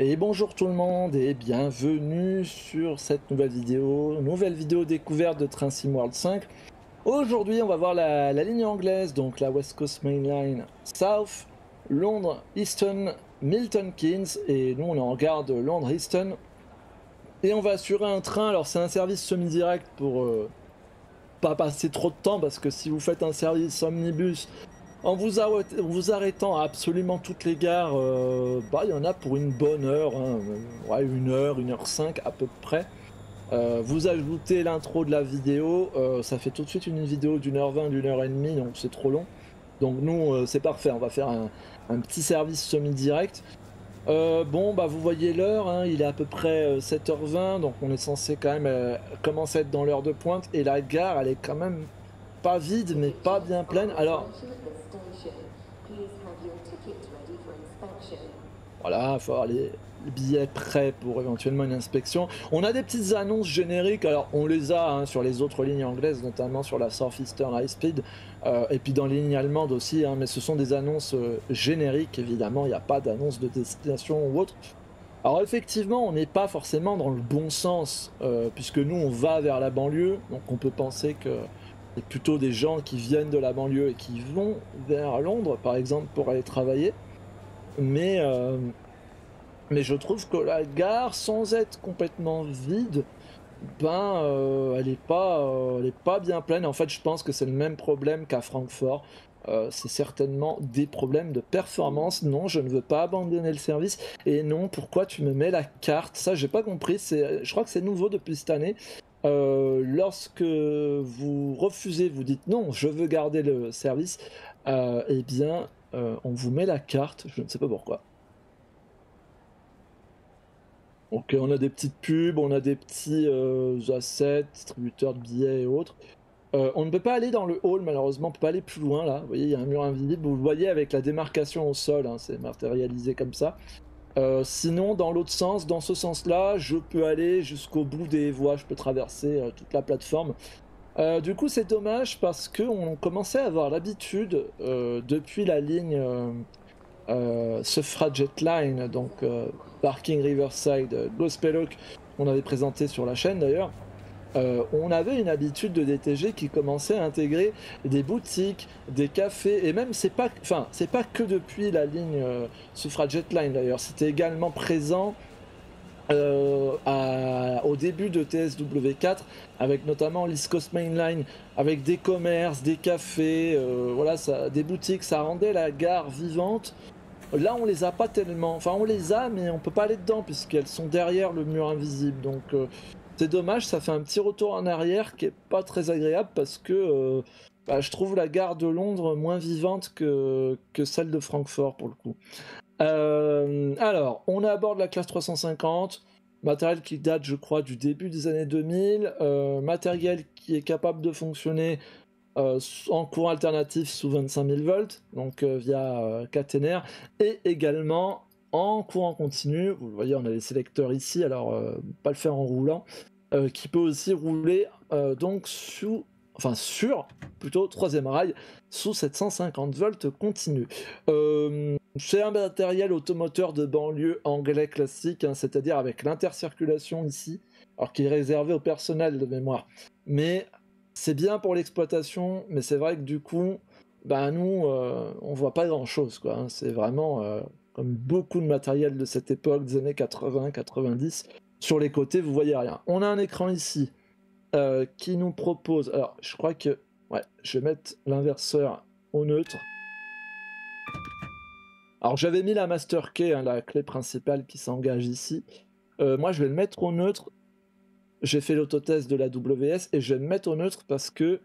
Et bonjour tout le monde et bienvenue sur cette nouvelle vidéo, nouvelle vidéo découverte de Train Sim World 5. Aujourd'hui on va voir la, ligne anglaise, donc la West Coast Main Line South, Londres, Easton, Milton Keynes et nous on est en garde Londres Easton. Et on va assurer un train, alors c'est un service semi-direct pour euh, pas passer trop de temps parce que si vous faites un service omnibus en vous, arrêtant, à absolument toutes les gares, euh, bah, il y en a pour une bonne heure, hein, une heure, une heure cinq à peu près. Euh, vous ajoutez l'intro de la vidéo, euh, ça fait tout de suite une vidéo d'une heure vingt, d'une heure et demie, donc c'est trop long. Donc nous, c'est parfait, on va faire un, petit service semi-direct. bon, bah vous voyez l'heure, hein, il est à peu près 7h20, donc on est censé quand même commencer à être dans l'heure de pointe. Et la gare, elle est quand même pas vide, mais pas bien pleine. Alors, Voilà, il faut avoir les, billets prêts pour éventuellement une inspection. On a des petites annonces génériques, alors on les a hein, sur les autres lignes anglaises, notamment sur la Southeastern High Speed, euh, et puis dans les lignes allemandes aussi, hein, mais ce sont des annonces euh, génériques, évidemment, il n'y a pas d'annonce de destination ou autre. Alors effectivement, on n'est pas forcément dans le bon sens, euh, puisque nous, on va vers la banlieue, donc on peut penser que c'est plutôt des gens qui viennent de la banlieue et qui vont vers Londres, par exemple, pour aller travailler. Mais, euh, mais je trouve que la gare, sans être complètement vide, ben, euh, elle n'est pas, euh, pas bien pleine. En fait, je pense que c'est le même problème qu'à Francfort. c'est certainement des problèmes de performance. Non, je ne veux pas abandonner le service. Et non, pourquoi tu me mets la carte? Ça, j'ai pas compris. Je crois que c'est nouveau depuis cette année. lorsque vous refusez, vous dites non, je veux garder le service, eh bien, euh, on vous met la carte, je ne sais pas pourquoi. Ok, on a des petites pubs, on a des petits euh, assets, distributeurs de billets et autres. Euh, on ne peut pas aller dans le hall, malheureusement, on ne peut pas aller plus loin là. Vous voyez, il y a un mur invisible, vous le voyez avec la démarcation au sol, hein, c'est matérialisé comme ça. sinon, dans l'autre sens, dans ce sens-là, je peux aller jusqu'au bout des voies, je peux traverser toute la plateforme. Euh, du coup, c'est dommage parce qu'on commençait à avoir l'habitude, euh, depuis la ligne euh, Suffragette Line, donc Parking Riverside, Gospel Oak, qu'on avait présenté sur la chaîne d'ailleurs, on avait une habitude de DTG qui commençait à intégrer des boutiques, des cafés, et même c'est pas, c'est pas que depuis la ligne Suffragette Line d'ailleurs, c'était également présent euh, au début de TSW4 avec notamment l'East Coast Main Line avec des commerces, des cafés, euh, voilà, des boutiques, ça rendait la gare vivante. Là, on les a pas tellement. Enfin, on les a, mais on peut pas aller dedans puisqu'elles sont derrière le mur invisible. Donc, euh, c'est dommage. Ça fait un petit retour en arrière qui est pas très agréable parce que bah, je trouve la gare de Londres moins vivante que, que celle de Francfort pour le coup. Euh, alors, on aborde la classe 350, matériel qui date, je crois, du début des années 2000, euh, matériel qui est capable de fonctionner euh, en courant alternatif sous 25 000 volts, donc via caténaire, et également en courant continu. Vous voyez, on a les sélecteurs ici, alors pas le faire en roulant, qui peut aussi rouler donc sous enfin sur plutôt troisième rail sous 750 volts continu. Euh, c'est un matériel automoteur de banlieue anglais classique, hein, c'est-à-dire avec l'intercirculation ici, alors qui est réservé au personnel de mémoire. Mais c'est bien pour l'exploitation, mais c'est vrai que du coup, bah nous, euh, on voit pas grand-chose, quoi. Hein. c'est vraiment euh, comme beaucoup de matériel de cette époque, des années 80-90. Sur les côtés, vous voyez rien. On a un écran ici euh, qui nous propose. Alors, je crois que. Ouais, je vais mettre l'inverseur au neutre. Alors, j'avais mis la master key, hein, la clé principale qui s'engage ici. Euh, moi, je vais le mettre au neutre. J'ai fait l'autotest de la WS et je vais le mettre au neutre parce que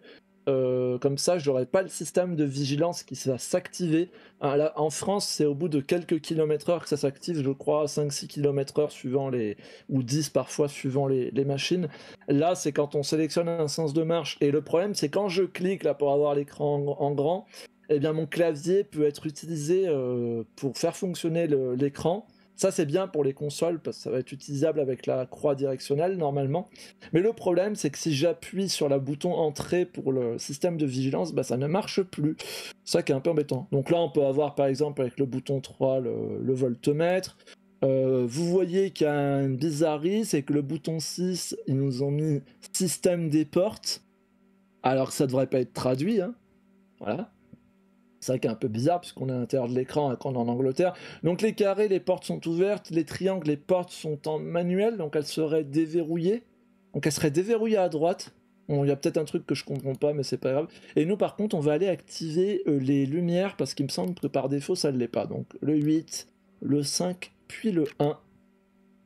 euh, comme ça, je n'aurai pas le système de vigilance qui va s'activer. Hein, en France, c'est au bout de quelques kilomètres heure que ça s'active, je crois, 5-6 km heure suivant les, ou 10 parfois suivant les, machines. Là, c'est quand on sélectionne un sens de marche. Et le problème, c'est quand je clique là pour avoir l'écran en, grand, eh bien mon clavier peut être utilisé euh, pour faire fonctionner l'écran ça, c'est bien pour les consoles parce que ça va être utilisable avec la croix directionnelle normalement. Mais le problème, c'est que si j'appuie sur le bouton entrée pour le système de vigilance, bah, ça ne marche plus. Ça qui est un peu embêtant. Donc là, on peut avoir par exemple avec le bouton 3 le, voltmètre. Euh, vous voyez qu'il y a une bizarrerie, c'est que le bouton 6, ils nous ont mis système des portes, alors que ça devrait pas être traduit. Hein. Voilà. C'est vrai qu'il est un peu bizarre puisqu'on est à l'intérieur de l'écran et qu'on est en Angleterre. Donc les carrés, les portes sont ouvertes, les triangles, les portes sont en manuel, donc elles seraient déverrouillées. Donc elles seraient déverrouillées à droite. Il y a peut-être un truc que je comprends pas, mais c'est pas grave. Et nous, par contre, on va aller activer euh, les lumières parce qu'il me semble que par défaut, ça ne l'est pas. Donc le 8, le 5, puis le 1.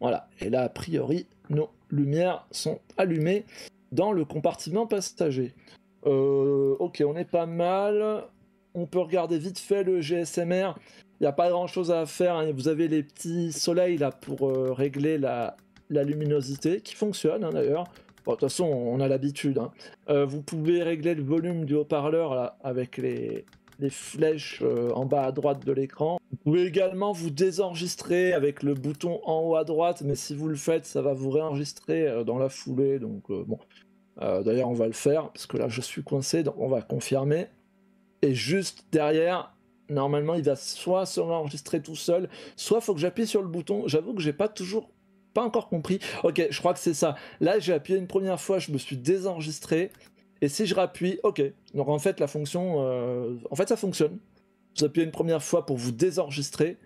Voilà. Et là, a priori, nos lumières sont allumées dans le compartiment passager. Euh, ok, on est pas mal. On peut regarder vite fait le GSMR. Il n'y a pas grand chose à faire. Hein. Vous avez les petits soleils là pour euh, régler la, luminosité qui fonctionne hein, d'ailleurs. de toute façon, on a l'habitude. Hein. Euh, vous pouvez régler le volume du haut-parleur avec les, flèches euh, en bas à droite de l'écran. Vous pouvez également vous désenregistrer avec le bouton en haut à droite, mais si vous le faites, ça va vous réenregistrer dans la foulée. Donc bon, d'ailleurs on va le faire parce que là je suis coincé, donc on va confirmer. Et juste derrière, normalement il va soit se réenregistrer tout seul, soit faut que j'appuie sur le bouton. J'avoue que j'ai pas toujours pas encore compris. Ok, je crois que c'est ça. Là, j'ai appuyé une première fois, je me suis désenregistré. Et si je rappuie, ok. Donc en fait, la fonction, euh, en fait, ça fonctionne. Vous appuyez une première fois pour vous désenregistrer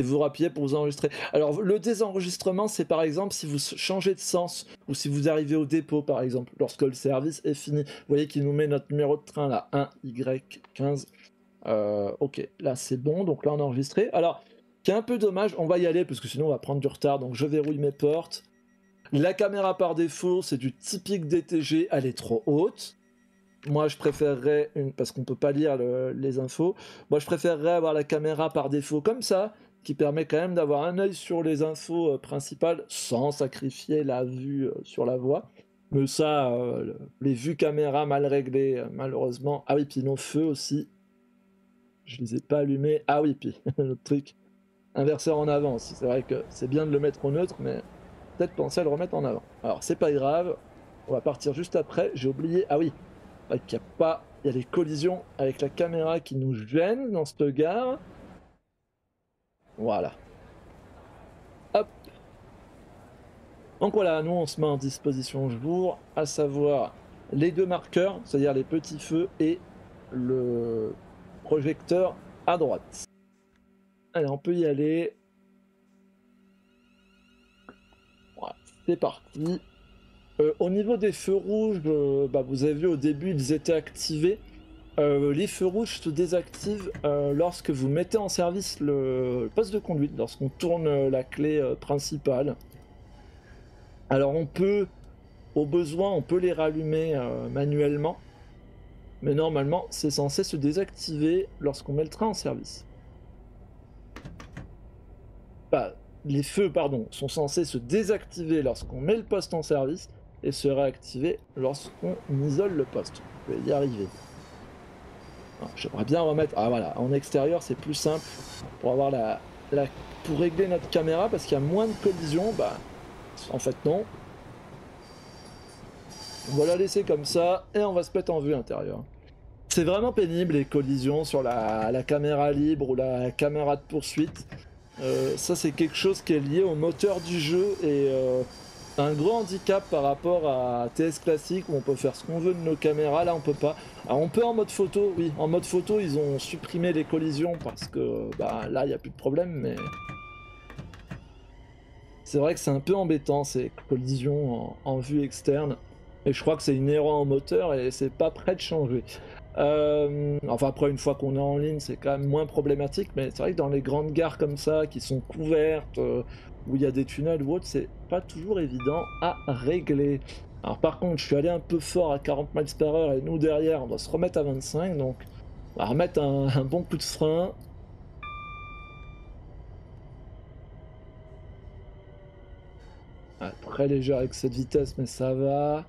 et vous rappuyez pour vous enregistrer. Alors le désenregistrement, c'est par exemple si vous changez de sens ou si vous arrivez au dépôt, par exemple, lorsque le service est fini. Vous voyez qu'il nous met notre numéro de train là, 1Y15. Euh, ok, là c'est bon, donc là on a enregistré. Alors, qui est un peu dommage, on va y aller parce que sinon on va prendre du retard, donc je verrouille mes portes. La caméra par défaut, c'est du typique DTG, elle est trop haute. Moi, je préférerais, une, parce qu'on peut pas lire les infos, moi, je préférerais avoir la caméra par défaut comme ça, qui permet quand même d'avoir un œil sur les infos euh, principales sans sacrifier la vue euh, sur la voie. Mais ça, euh, les vues caméra mal réglées, malheureusement. Ah oui, puis nos feux aussi. Je les ai pas allumés. Ah oui, puis notre truc. Inverseur en avant aussi. C'est vrai que c'est bien de le mettre au neutre, mais peut-être penser à le remettre en avant. Alors, c'est pas grave. On va partir juste après. J'ai oublié. Ah oui, il y a pas, il y a des collisions avec la caméra qui nous gênent dans cette gare. Voilà. Hop. Donc voilà, nous on se met en disposition jour, à savoir les deux marqueurs, c'est-à-dire les petits feux et le projecteur à droite. Allez, on peut y aller. Voilà, c'est parti. Euh, au niveau des feux rouges, euh, bah, vous avez vu au début, ils étaient activés. Euh, les feux rouges se désactivent lorsque vous mettez en service le, poste de conduite, lorsqu'on tourne la clé principale. Alors on peut, au besoin, on peut les rallumer manuellement, mais normalement c'est censé se désactiver lorsqu'on met le train en service. Bah, les feux, pardon, sont censés se désactiver lorsqu'on met le poste en service, et se réactiver lorsqu'on isole le poste. Je vais y arriver. J'aimerais bien remettre... Ah voilà, en extérieur c'est plus simple pour avoir la, pour régler notre caméra parce qu'il y a moins de collisions. Bah, en fait non. On va la laisser comme ça et on va se mettre en vue intérieure. C'est vraiment pénible les collisions sur la, la, caméra libre ou la caméra de poursuite. Euh, ça c'est quelque chose qui est lié au moteur du jeu et euh, un gros handicap par rapport à TS classique où on peut faire ce qu'on veut de nos caméras. Là, on peut pas. Alors, on peut en mode photo, oui. En mode photo, ils ont supprimé les collisions parce que bah, là, il n'y a plus de problème, mais. C'est vrai que c'est un peu embêtant ces collisions en, vue externe. Et je crois que c'est une erreur en moteur et c'est pas prêt de changer. Euh, enfin après une fois qu'on est en ligne c'est quand même moins problématique mais c'est vrai que dans les grandes gares comme ça qui sont couvertes euh, où il y a des tunnels ou autre, c'est pas toujours évident à régler. Alors par contre, je suis allé un peu fort à 40 miles par heure et nous derrière, on doit se remettre à 25, donc on va remettre un, bon coup de frein. Ah, très léger avec cette vitesse, mais ça va.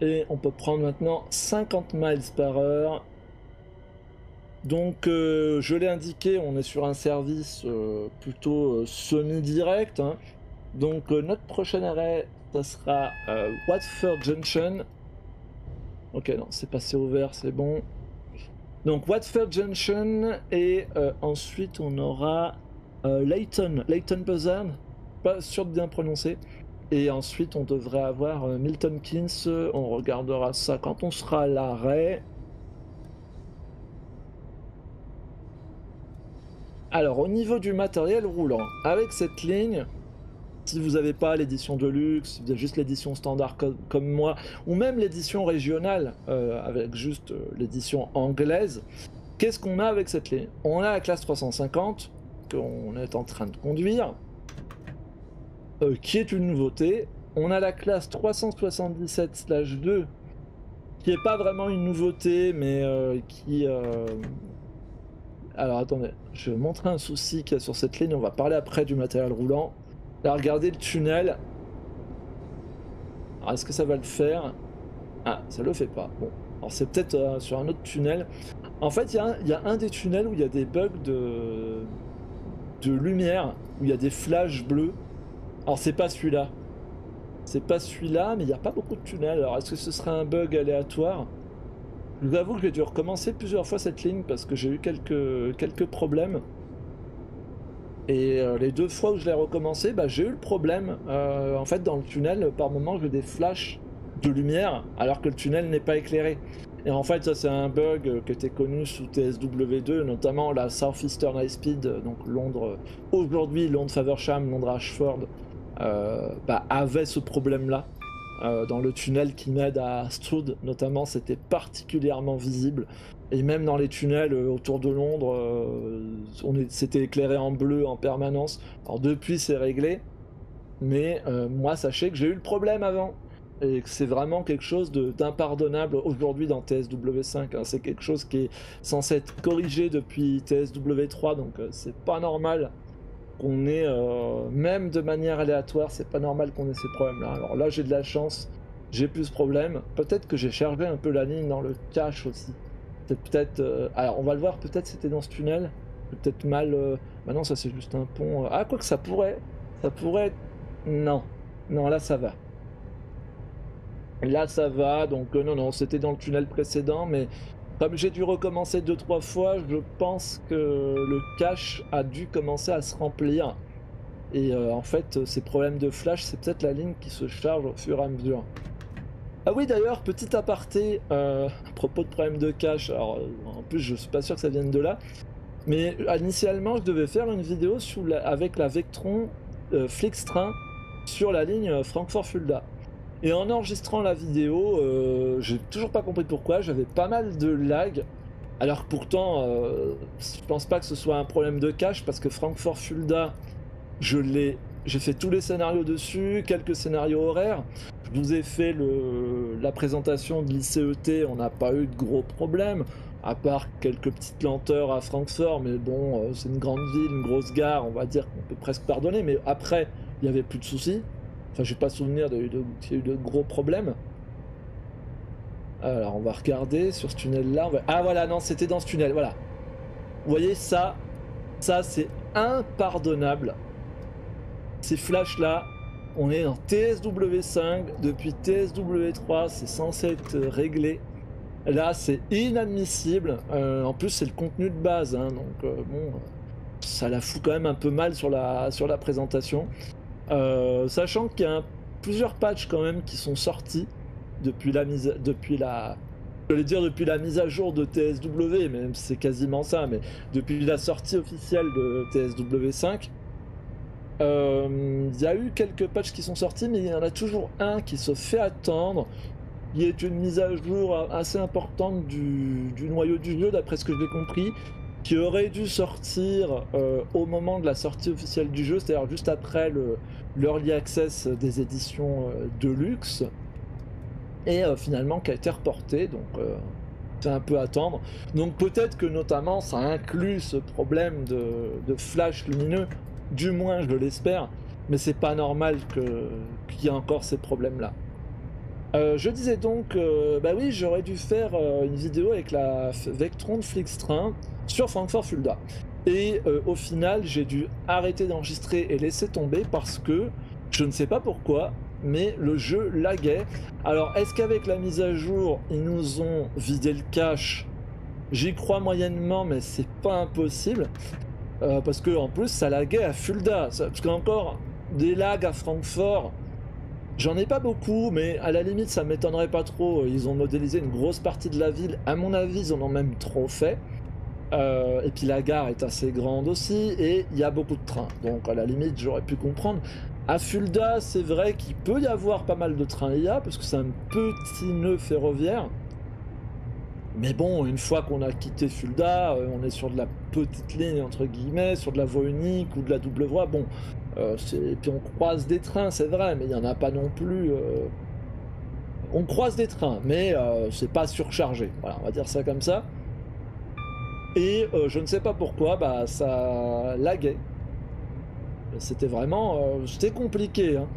Et on peut prendre maintenant 50 miles par heure. Donc euh, je l'ai indiqué, on est sur un service euh, plutôt euh, semi-direct. Hein. Donc notre prochain arrêt, ça sera Watford Junction. Ok, non, c'est passé au vert, c'est bon. Donc Watford Junction et ensuite on aura Leighton, Leighton Buzzard, pas sûr de bien prononcer. Et ensuite on devrait avoir euh, Milton Keynes, on regardera ça quand on sera à l'arrêt. Alors au niveau du matériel roulant, avec cette ligne, si vous n'avez pas l'édition de luxe, si vous avez juste l'édition standard comme, moi, ou même l'édition régionale euh, avec juste euh, l'édition anglaise, qu'est-ce qu'on a avec cette ligne? On a la classe 350 qu'on est en train de conduire, euh, qui est une nouveauté. On a la classe 377/2 qui n'est pas vraiment une nouveauté, mais qui alors attendez, je vais montrer un souci qu'il y a sur cette ligne, on va parler après du matériel roulant. Là, regardez le tunnel. Est-ce que ça va le faire? Ah, ça le fait pas. Bon, alors c'est peut-être euh, sur un autre tunnel. En fait, il y, a un des tunnels où il y a des bugs de, de lumière, où il y a des flashs bleus. Alors, c'est pas celui-là. C'est pas celui-là, mais il n'y a pas beaucoup de tunnels. Alors, est-ce que ce serait un bug aléatoire? Je vous avoue que j'ai dû recommencer plusieurs fois cette ligne parce que j'ai eu quelques, quelques problèmes. Et euh, les deux fois où je l'ai recommencé, bah, j'ai eu le problème. Euh, en fait, dans le tunnel, par moment, j'ai des flashs de lumière alors que le tunnel n'est pas éclairé. Et en fait, ça, c'est un bug qui était connu sous TSW2, notamment la Southeastern High Speed, donc Londres, aujourd'hui Londres Faversham, Londres Ashford, euh, bah, avait ce problème-là. dans le tunnel qui m'aide à Stroud, notamment, c'était particulièrement visible. Et même dans les tunnels euh, autour de Londres, euh, c'était éclairé en bleu en permanence. Alors depuis, c'est réglé. Mais euh, moi, sachez que j'ai eu le problème avant. Et que c'est vraiment quelque chose d'impardonnable aujourd'hui dans TSW5. Hein. C'est quelque chose qui est censé être corrigé depuis TSW3. Donc c'est pas normal qu'on ait, même de manière aléatoire, c'est pas normal qu'on ait ces problèmes-là. Alors là, j'ai de la chance. J'ai plus ce problème. Peut-être que j'ai chargé un peu la ligne dans le cache aussi. Peut-être. Euh, alors, on va le voir, peut-être c'était dans ce tunnel. Peut-être mal. Euh... Bah non, ça c'est juste un pont. Euh. Ah, quoi que ça pourrait. Ça pourrait. Non. Non, là ça va. Là ça va. Donc, euh, non, non, c'était dans le tunnel précédent. Mais comme j'ai dû recommencer deux, trois fois, je pense que le cache a dû commencer à se remplir. Et en fait, ces problèmes de flash, c'est peut-être la ligne qui se charge au fur et à mesure. Ah oui d'ailleurs, petit aparté euh, à propos de problème de cache, alors euh, en plus je suis pas sûr que ça vienne de là, mais initialement je devais faire une vidéo avec la Vectron euh, Flixtrain sur la ligne Francfort-Fulda. Et en enregistrant la vidéo, j'ai toujours pas compris pourquoi, j'avais pas mal de lag. Alors pourtant, je pense pas que ce soit un problème de cache parce que Francfort-Fulda, je l'ai j'ai fait tous les scénarios dessus, quelques scénarios horaires. Je vous ai fait le, la présentation de l'ICET, on n'a pas eu de gros problèmes, à part quelques petites lenteurs à Francfort, mais bon, euh, c'est une grande ville, une grosse gare, on va dire qu'on peut presque pardonner, mais après, il n'y avait plus de soucis. Enfin, je n'ai pas souvenir y ait eu de gros problèmes. Alors, on va regarder sur ce tunnel-là. Ah voilà, non, c'était dans ce tunnel, voilà. Vous voyez, ça, ça c'est impardonnable ces flashs là, on est dans TSW5, depuis TSW3 c'est censé être réglé. Là c'est inadmissible, euh, en plus c'est le contenu de base, hein, donc euh, bon, ça la fout quand même un peu mal sur la, sur la présentation. Euh, sachant qu'il y a plusieurs patchs quand même qui sont sortis depuis la mise, depuis la, je voulais dire depuis la mise à jour de TSW, mais c'est quasiment ça, mais depuis la sortie officielle de TSW5, il euh, y a eu quelques patchs qui sont sortis, mais il y en a toujours un qui se fait attendre. Il est une mise à jour assez importante du, noyau du jeu, d'après ce que j'ai compris, qui aurait dû sortir euh, au moment de la sortie officielle du jeu, c'est-à-dire juste après l'early access des éditions euh, de luxe, et finalement qui a été reporté. Donc c'est un peu attendre. Donc peut-être que notamment ça inclut ce problème de flash lumineux du moins, je l'espère. Mais c'est pas normal qu'il y ait encore ces problèmes-là. Euh, je disais donc, euh, bah oui, j'aurais dû faire euh, une vidéo avec la Vectron Flixtrain sur Frankfurt Fulda. Et au final, j'ai dû arrêter d'enregistrer et laisser tomber parce que je ne sais pas pourquoi, mais le jeu laguait. Alors, est-ce qu'avec la mise à jour, ils nous ont vidé le cache? J'y crois moyennement, mais c'est pas impossible. Euh, parce que en plus, ça laguait à Fulda. Parce qu'encore, des lags à Francfort, j'en ai pas beaucoup, mais à la limite, ça m'étonnerait pas trop. Ils ont modélisé une grosse partie de la ville. À mon avis, ils en ont même trop fait. Euh, et puis la gare est assez grande aussi, et il y a beaucoup de trains. Donc à la limite, j'aurais pu comprendre. À Fulda, c'est vrai qu'il peut y avoir pas mal de trains IA, parce que c'est un petit nœud ferroviaire. Mais bon, une fois qu'on a quitté Fulda, euh, on est sur de la petite ligne, entre guillemets, sur de la voie unique ou de la double voie. Bon, euh, et puis on croise des trains, c'est vrai, mais il n'y en a pas non plus. Euh, on croise des trains, mais c'est pas surchargé. Voilà, on va dire ça comme ça. Et je ne sais pas pourquoi, bah ça laguait. C'était vraiment. C'était compliqué. Hein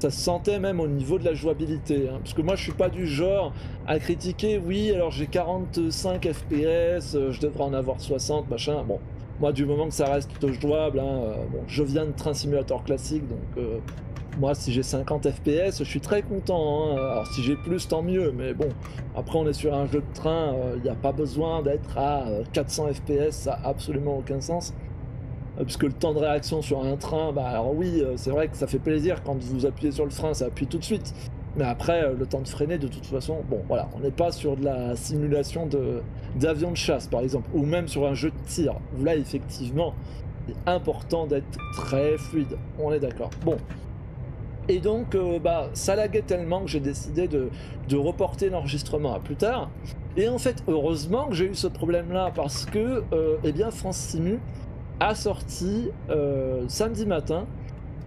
ça se sentait même au niveau de la jouabilité. Hein. parce que moi, je suis pas du genre à critiquer, oui, alors j'ai 45 FPS, euh, je devrais en avoir 60, machin. Bon, moi, du moment que ça reste jouable, hein, euh, bon, je viens de Train Simulator classique, donc euh, moi, si j'ai 50 FPS, je suis très content. Hein. Alors, si j'ai plus, tant mieux, mais bon, après, on est sur un jeu de train, il n'y a pas besoin d'être à 400 FPS, ça n'a absolument aucun sens. Euh, puisque le temps de réaction sur un train, bah alors oui, euh, c'est vrai que ça fait plaisir quand vous appuyez sur le frein, ça appuie tout de suite. Mais après, euh, le temps de freiner, de toute façon, bon, voilà, on n'est pas sur de la simulation d'avion de chasse, par exemple, ou même sur un jeu de tir, là, effectivement, c'est important d'être très fluide. On est d'accord. Bon. Et donc, bah, ça laguait tellement que j'ai décidé de, de reporter l'enregistrement à plus tard. Et en fait, heureusement que j'ai eu ce problème-là, parce que, eh bien, France Simu a sorti euh, samedi matin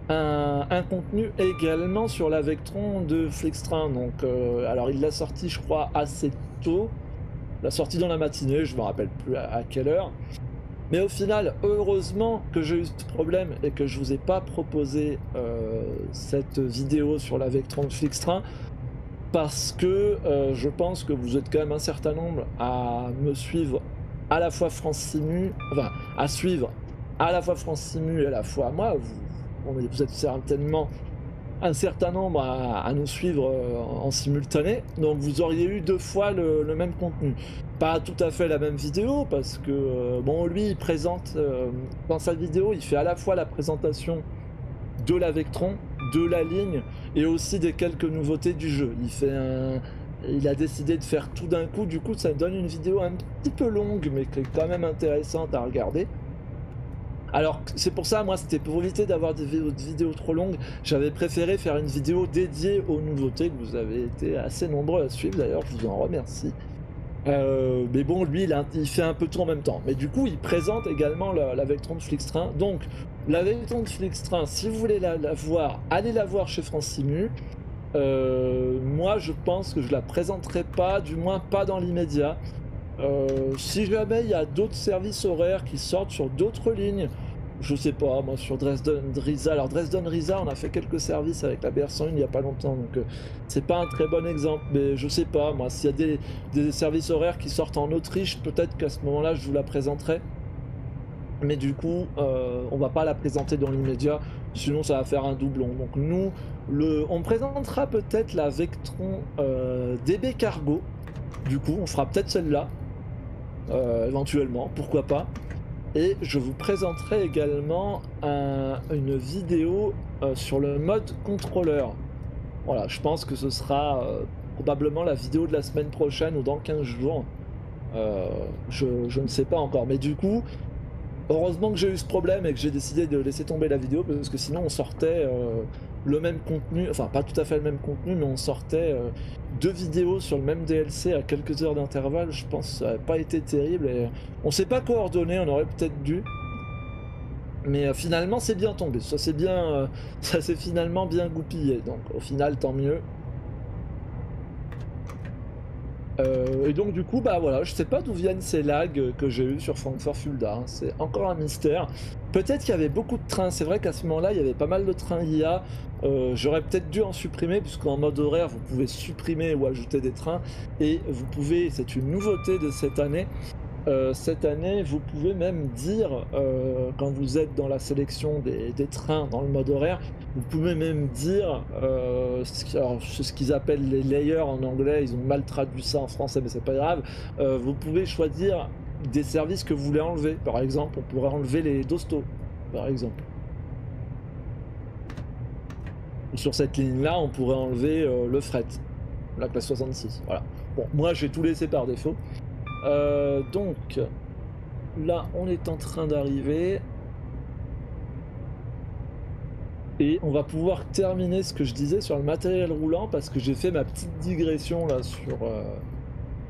un, contenu également sur la Vectron de Flextrain. Donc, euh, alors il l'a sorti, je crois, assez tôt. La sortie dans la matinée, je me rappelle plus à, quelle heure. Mais au final, heureusement que j'ai eu ce problème et que je vous ai pas proposé euh, cette vidéo sur la Vectron de Flextrain parce que je pense que vous êtes quand même un certain nombre à me suivre à la fois France Simu, enfin à suivre à la fois France et à la fois moi. Vous, vous êtes certainement un certain nombre à, nous suivre euh, en simultané, donc vous auriez eu deux fois le, même contenu. Pas tout à fait la même vidéo, parce que, euh, bon, lui, il présente, euh, dans sa vidéo, il fait à la fois la présentation de la Vectron, de la ligne, et aussi des quelques nouveautés du jeu. Il fait. Il a décidé de faire tout d'un coup, du coup ça donne une vidéo un petit peu longue, mais qui est quand même intéressante à regarder. Alors c'est pour ça, moi c'était pour éviter d'avoir des vidéos, trop longues, j'avais préféré faire une vidéo dédiée aux nouveautés que vous avez été assez nombreux à suivre d'ailleurs, je vous en remercie. Euh, mais bon, lui, il, fait un peu tout en même temps. Mais du coup, il présente également la, Vectron de Flixtrain. Donc, la Vectron de Flixtrain, si vous voulez la, voir, allez la voir chez France. Euh, moi, je pense que je la présenterai pas, du moins pas dans l'immédiat. Euh, si jamais il y a d'autres services horaires qui sortent sur d'autres lignes, je sais pas, moi sur Dresden Risa, alors Dresden Risa, on a fait quelques services avec la BR101 il y a pas longtemps, donc euh, c'est pas un très bon exemple, mais je sais pas, moi s'il y a des, services horaires qui sortent en Autriche, peut-être qu'à ce moment-là je vous la présenterai. Mais du coup, euh, on va pas la présenter dans l'immédiat, sinon ça va faire un doublon. Donc nous, on présentera peut-être la Vectron DB Cargo. Du coup, on fera peut-être celle-là. Euh, éventuellement, pourquoi pas. Et je vous présenterai également une vidéo euh, sur le mode contrôleur. Voilà, je pense que ce sera euh, probablement la vidéo de la semaine prochaine ou dans 15 jours. Je, je, ne sais pas encore. Mais du coup, heureusement que j'ai eu ce problème et que j'ai décidé de laisser tomber la vidéo parce que sinon on sortait le même contenu, enfin pas tout à fait le même contenu, mais on sortait euh, deux vidéos sur le même DLC à quelques heures d'intervalle. Je pense que ça n'aurait pas été terrible et on s'est pas coordonné, on aurait peut-être dû. Mais euh, finalement, c'est bien tombé. Ça c'est bien, euh, ça s'est finalement bien goupillé. Donc au final, tant mieux. Et donc du coup, bah voilà, je sais pas d'où viennent ces lags que j'ai eu sur Frankfurt Fulda. Hein. C'est encore un mystère. Peut-être qu'il y avait beaucoup de trains. C'est vrai qu'à ce moment-là, il y avait pas mal de trains IA. Euh, j'aurais peut-être dû en supprimer, puisqu'en mode horaire, vous pouvez supprimer ou ajouter des trains. Et vous pouvez, c'est une nouveauté de cette année, euh, cette année, vous pouvez même dire, euh, quand vous êtes dans la sélection des, trains dans le mode horaire, vous pouvez même dire, euh, ce alors, ce qu'ils appellent les layers en anglais, ils ont mal traduit ça en français, mais c'est pas grave. Vous pouvez choisir des services que vous voulez enlever. Par exemple, on pourrait enlever les dostos, par exemple. Sur cette ligne-là, on pourrait enlever le fret, la classe 66. Voilà. Bon, moi j'ai tout laissé par défaut. Euh, donc, là, on est en train d'arriver. Et on va pouvoir terminer ce que je disais sur le matériel roulant parce que j'ai fait ma petite digression là sur, euh,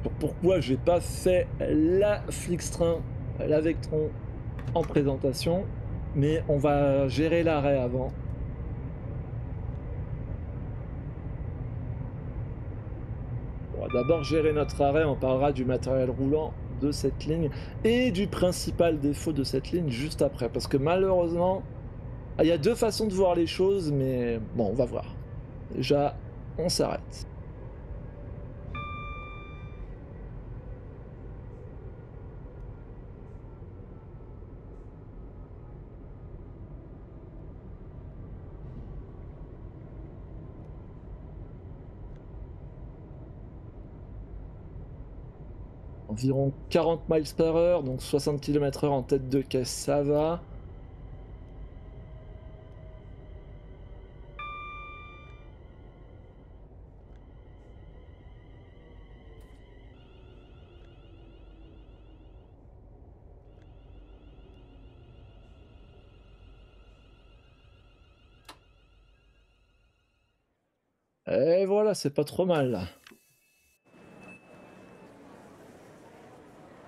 sur pourquoi j'ai pas fait la Flixtrain, la Vectron en présentation. Mais on va gérer l'arrêt avant. On va d'abord gérer notre arrêt, on parlera du matériel roulant de cette ligne et du principal défaut de cette ligne juste après. Parce que malheureusement, il y a deux façons de voir les choses, mais bon, on va voir. Déjà, on s'arrête. Environ 40 miles par heure, donc 60 km/h en tête de caisse, ça va. Et voilà, c'est pas trop mal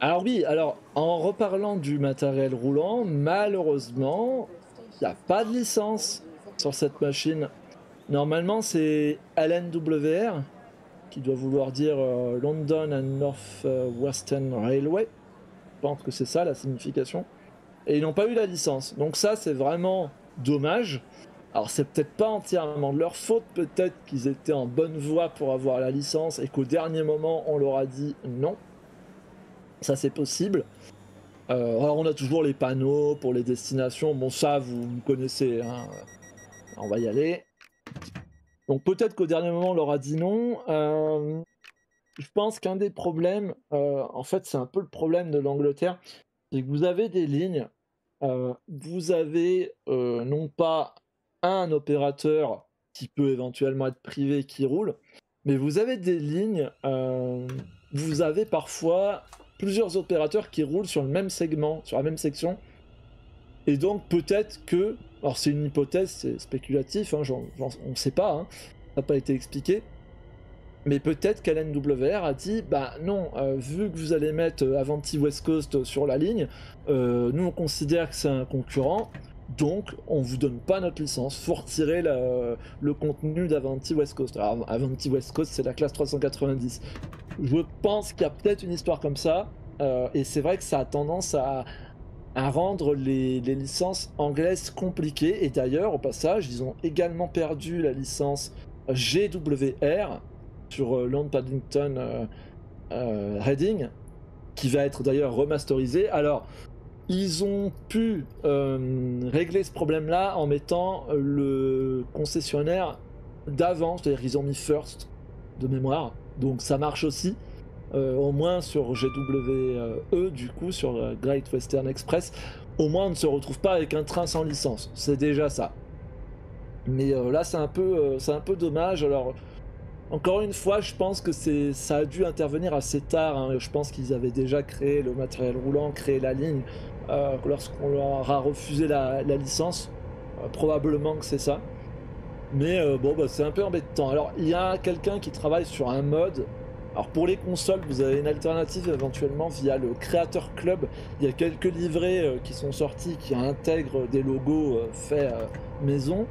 Alors oui, alors en reparlant du matériel roulant, malheureusement, il n'y a pas de licence sur cette machine. Normalement, c'est LNWR, qui doit vouloir dire euh, London and North Western Railway. Je pense que c'est ça la signification. Et ils n'ont pas eu la licence. Donc ça, c'est vraiment dommage. Alors c'est peut-être pas entièrement de leur faute, peut-être qu'ils étaient en bonne voie pour avoir la licence et qu'au dernier moment, on leur a dit non. Ça, c'est possible. Euh, alors, on a toujours les panneaux pour les destinations. Bon, ça, vous connaissez. Hein. On va y aller. Donc, peut-être qu'au dernier moment, on leur a dit non. Euh, je pense qu'un des problèmes, euh, en fait, c'est un peu le problème de l'Angleterre, c'est que vous avez des lignes. vous avez non pas un opérateur qui peut éventuellement être privé qui roule, mais vous avez des lignes. vous avez parfois plusieurs opérateurs qui roulent sur le même segment, sur la même section. Et donc peut-être que, alors c'est une hypothèse, c'est spéculatif, hein, on ne sait pas, hein, ça n'a pas été expliqué, mais peut-être qu'LNWR a dit, bah non, euh, vu que vous allez mettre euh, Avanti West Coast sur la ligne, euh, nous on considère que c'est un concurrent, donc on vous donne pas notre licence, faut retirer le contenu d'Avanti West Coast. Alors Avanti West Coast c'est la classe 390. Je pense qu'il y a peut-être une histoire comme ça, euh, et c'est vrai que ça a tendance à, rendre les, licences anglaises compliquées. Et d'ailleurs, au passage, ils ont également perdu la licence GWR sur euh, Paddington euh, Reading, qui va être d'ailleurs remasterisée. Alors, ils ont pu régler ce problème-là en mettant le concessionnaire d'avant, c'est-à-dire ils ont mis First de mémoire. Donc ça marche aussi. Euh, au moins sur GWE, du coup, sur euh, Great Western Express, au moins on ne se retrouve pas avec un train sans licence. C'est déjà ça. Mais euh, là, c'est un, peu, un peu dommage. Alors, encore une fois, je pense que ça a dû intervenir assez tard. Hein. Je pense qu'ils avaient déjà créé le matériel roulant, créé la ligne, lorsqu'on leur a refusé la licence. probablement que c'est ça. Mais euh, bon, bah, c'est un peu embêtant. Alors, il y a quelqu'un qui travaille sur un mode. Alors, pour les consoles, vous avez une alternative éventuellement via le Creator Club. Il y a quelques livrets euh, qui sont sortis qui intègrent des logos euh, faits maison.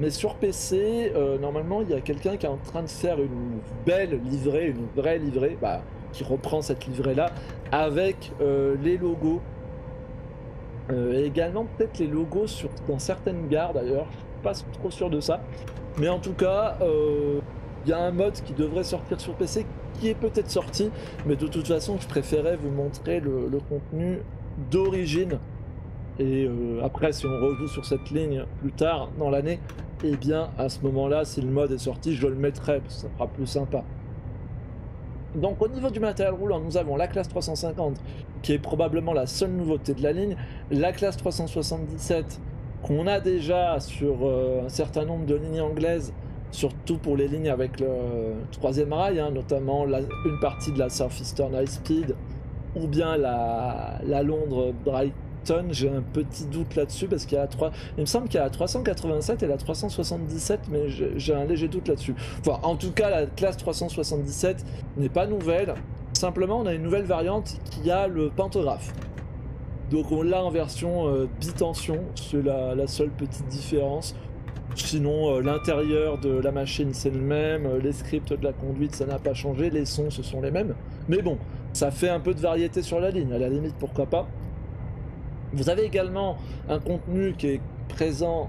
mais sur PC, normalement, il y a quelqu'un qui est en train de faire une belle livrée, une vraie livrée, bah, qui reprend cette livrée-là avec les logos. et également peut-être les logos dans certaines gares d'ailleurs pas trop sûr de ça. Mais en tout cas, euh, il y a un mode qui devrait sortir sur PC qui est peut-être sorti, mais de toute façon, je préférais vous montrer le, contenu d'origine. Et euh, après, si on rejoue sur cette ligne plus tard dans l'année, et eh bien à ce moment-là, si le mode est sorti, je le mettrai, ça sera plus sympa. Donc au niveau du matériel roulant, nous avons la classe 350 qui est probablement la seule nouveauté de la ligne, la classe 377 qu'on a déjà sur euh, un certain nombre de lignes anglaises, surtout pour les lignes avec le troisième rail, hein, notamment une partie de la Southeastern High Speed ou bien la, la Londres Brighton j'ai un petit doute là-dessus parce qu'il y a 3... Il me semble qu'il y a la 387 et la 377, mais j'ai un léger doute là-dessus. En tout cas, la classe 377 n'est pas nouvelle. Simplement, on a une nouvelle variante qui a le pantographe. Donc on l'a en version euh, bitension, c'est la, seule petite différence. Sinon, euh, l'intérieur de la machine c'est le même, euh, les scripts de la conduite ça n'a pas changé, les sons ce sont les mêmes. Mais bon, ça fait un peu de variété sur la ligne, à la limite pourquoi pas. Vous avez également un contenu qui est présent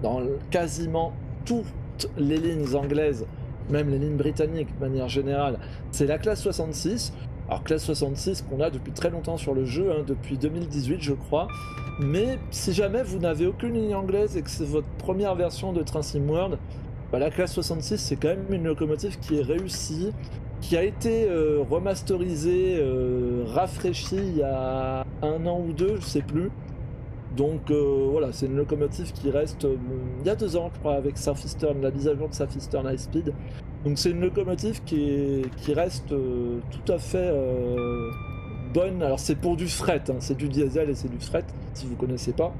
dans quasiment toutes les lignes anglaises, même les lignes britanniques de manière générale. C'est la classe 66. Alors classe 66 qu'on a depuis très longtemps sur le jeu, hein, depuis 2018 je crois. Mais si jamais vous n'avez aucune ligne anglaise et que c'est votre première version de Train Sim World, bah, la classe 66 c'est quand même une locomotive qui est réussie, qui a été euh, remasterisé, euh, rafraîchi il y a un an ou deux, je sais plus. Donc euh, voilà, c'est une locomotive qui reste il y a deux ans, je crois, avec Southeastern, la mise à jour de Southeastern High Speed. Donc c'est une locomotive qui, reste tout à fait bonne. Alors c'est pour du fret, hein. c'est du diesel et c'est du fret, si vous connaissez pas.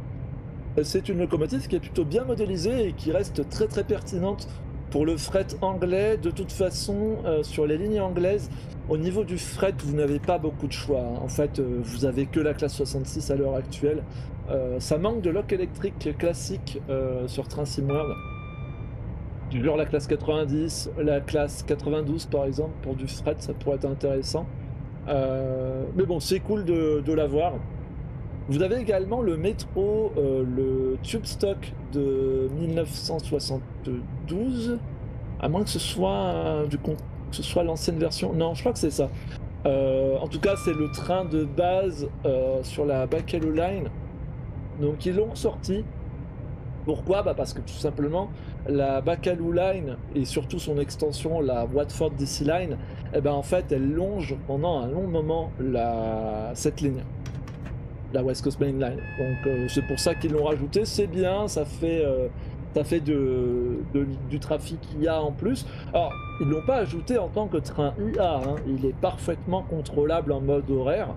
C'est une locomotive qui est plutôt bien modélisée et qui reste très très pertinente pour le fret anglais, de toute façon, euh, sur les lignes anglaises, au niveau du fret, vous n'avez pas beaucoup de choix. Hein. En fait, euh, vous avez que la classe 66 à l'heure actuelle. Euh, ça manque de lock électrique classique sur Train Sim World. Du genre la classe 90, la classe 92 par exemple, pour du fret, ça pourrait être intéressant. mais bon, c'est cool de, l'avoir. Vous avez également le métro, euh, le Tube Stock de 1972, à moins que ce soit du ce soit l'ancienne version. Non, je crois que c'est ça. Euh, en tout cas, c'est le train de base euh, sur la Baccalo Line. Donc ils l'ont sorti. Pourquoi? Bah Parce que tout simplement, la Baccalo Line et surtout son extension, la Watford DC Line, eh ben, en fait, elle longe pendant un long moment la... cette ligne la West Coast Main Line. Donc euh, c'est pour ça qu'ils l'ont rajouté. C'est bien, ça fait, euh, ça fait de, du trafic IA en plus. Alors, ils l'ont pas ajouté en tant que train IA. Hein. Il est parfaitement contrôlable en mode horaire.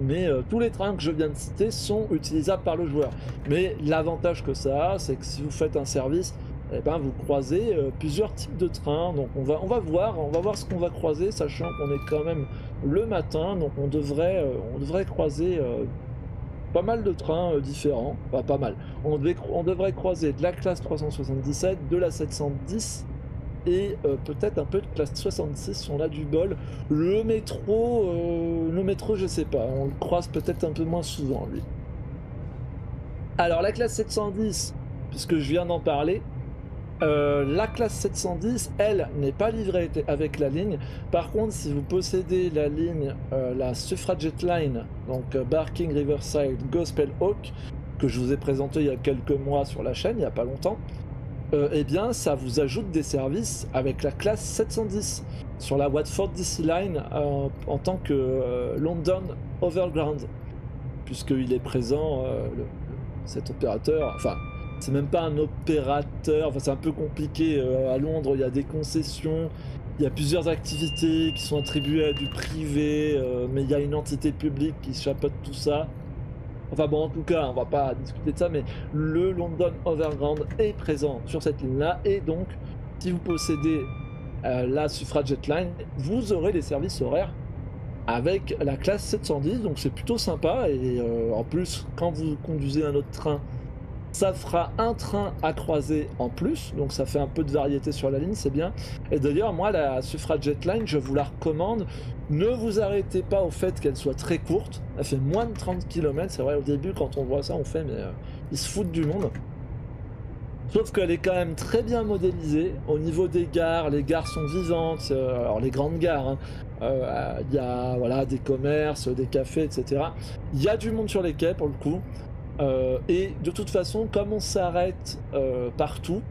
Mais euh, tous les trains que je viens de citer sont utilisables par le joueur. Mais l'avantage que ça a, c'est que si vous faites un service, eh ben, vous croisez plusieurs types de trains. Donc on va, on va voir, on va voir ce qu'on va croiser, sachant qu'on est quand même le matin, donc on devrait, on devrait croiser pas mal de trains euh, différents, enfin pas mal. On, on, devrait croiser de la classe 377, de la 710 et euh, peut-être un peu de classe 66 si on a du bol. Le métro, euh, le métro je sais pas, on le croise peut-être un peu moins souvent lui. Alors la classe 710, puisque je viens d'en parler, euh, la classe 710, elle, n'est pas livrée avec la ligne. Par contre, si vous possédez la ligne, la Suffragette Line, donc Barking Riverside Gospel Hawk, que je vous ai présenté il y a quelques mois sur la chaîne, il n'y a pas longtemps, eh bien, ça vous ajoute des services avec la classe 710 sur la Watford DC Line en tant que London Overground, puisqu'il est présent, cet opérateur, enfin, c'est même pas un opérateur, enfin c'est un peu compliqué. Euh, à Londres, il y a des concessions, il y a plusieurs activités qui sont attribuées à du privé, euh, mais il y a une entité publique qui chapeaute tout ça. Enfin bon, en tout cas, on va pas discuter de ça, mais le London Overground est présent sur cette ligne-là, et donc, si vous possédez euh, la Suffragette Line, vous aurez des services horaires avec la classe 710, donc c'est plutôt sympa, et en plus, quand vous conduisez un autre train ça fera un train à croiser en plus, donc ça fait un peu de variété sur la ligne, c'est bien. Et d'ailleurs, moi, la Suffragette Line, je vous la recommande. Ne vous arrêtez pas au fait qu'elle soit très courte. Elle fait moins de 30 km. C'est vrai, au début, quand on voit ça, on fait, mais euh, ils se foutent du monde. Sauf qu'elle est quand même très bien modélisée. Au niveau des gares, les gares sont vivantes. euh, alors les grandes gares, hein. Euh, il y a voilà, des commerces, des cafés, etc. Il y a du monde sur les quais pour le coup. Et de toute façon, comme on s'arrête partout,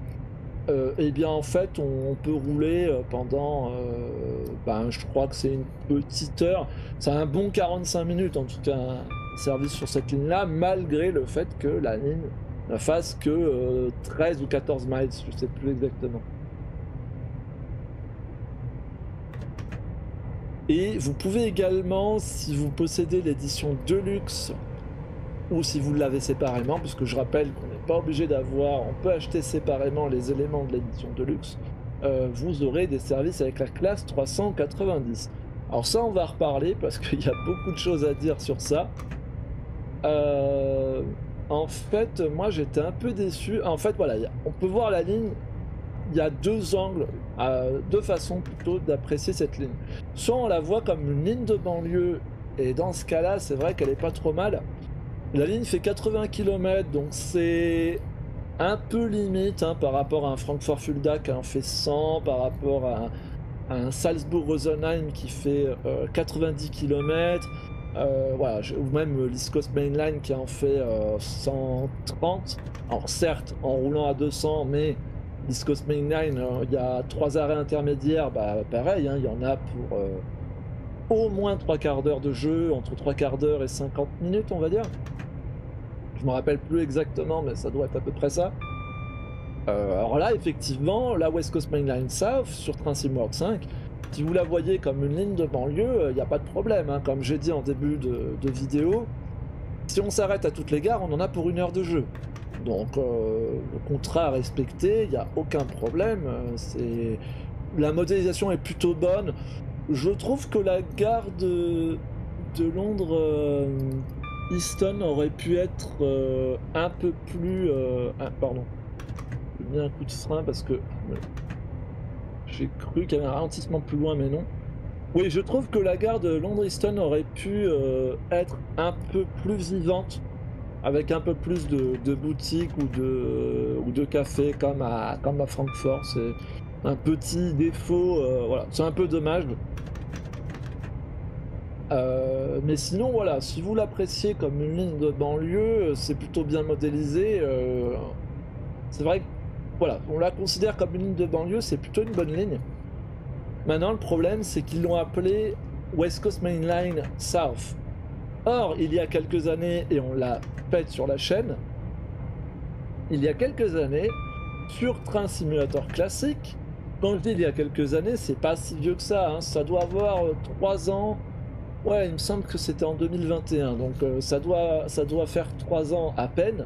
euh, eh bien en fait on, peut rouler euh, pendant, euh, ben, je crois que c'est une petite heure. C'est un bon 45 minutes en tout cas un service sur cette ligne-là, malgré le fait que la ligne ne fasse que euh, 13 ou 14 miles, je sais plus exactement. Et vous pouvez également, si vous possédez l'édition Deluxe, ou si vous l'avez séparément, puisque je rappelle qu'on pas obligé d'avoir, on peut acheter séparément les éléments de l'édition Deluxe, euh, vous aurez des services avec la classe 390. Alors ça, on va reparler parce qu'il y a beaucoup de choses à dire sur ça. Euh, en fait, moi j'étais un peu déçu. En fait, voilà, on peut voir la ligne. Il y a deux angles, deux façons plutôt d'apprécier cette ligne. Soit on la voit comme une ligne de banlieue, et dans ce cas-là, c'est vrai qu'elle est pas trop mal. La ligne fait 80 km, donc c'est un peu limite hein, par rapport à un Francfort-Fulda qui en fait 100, par rapport à, un- Salzbourg-Rosenheim qui fait euh, 90 km. Euh, voilà, ou même l'East Coast Mainline qui en fait euh, 130. Alors certes, en roulant à 200, mais l'East Coast Mainline, euh, il y a trois arrêts intermédiaires, bah pareil, hein, il y en a pour euh, au moins trois quarts d'heure de jeu, entre trois quarts d'heure et 50 minutes, on va dire. Je me rappelle plus exactement, mais ça doit être à peu près ça. Euh, alors là, effectivement, la West Coast Mainline South sur Train World 5, si vous la voyez comme une ligne de banlieue, il n'y a pas de problème. hein. Comme j'ai dit en début de, vidéo, si on s'arrête à toutes les gares, on en a pour une heure de jeu. Donc, euh, le contrat à respecter, il n'y a aucun problème. euh, la modélisation est plutôt bonne. Je trouve que la gare de, Londres euh, Easton aurait pu être euh, un peu plus. euh, ah, pardon. J'ai un coup de frein parce que j'ai cru qu'il y avait un ralentissement plus loin, mais non. Oui, je trouve que la gare de Londres Easton aurait pu euh, être un peu plus vivante, avec un peu plus de, de boutiques ou de, ou de cafés comme à, comme à Francfort. C'est un petit défaut, euh, voilà, c'est un peu dommage. Euh, mais sinon, voilà, si vous l'appréciez comme une ligne de banlieue, euh, c'est plutôt bien modélisé. euh, c'est vrai que, voilà, on la considère comme une ligne de banlieue, c'est plutôt une bonne ligne. Maintenant, le problème, c'est qu'ils l'ont appelée West Coast Main Line South. Or, il y a quelques années, et on l'a fait sur la chaîne, il y a quelques années, sur Train Simulator classique, quand je dis il y a quelques années, c'est pas si vieux que ça, hein, ça doit avoir 3 ans. Ouais, il me semble que c'était en 2021, donc euh, ça, doit, ça doit faire 3 ans à peine.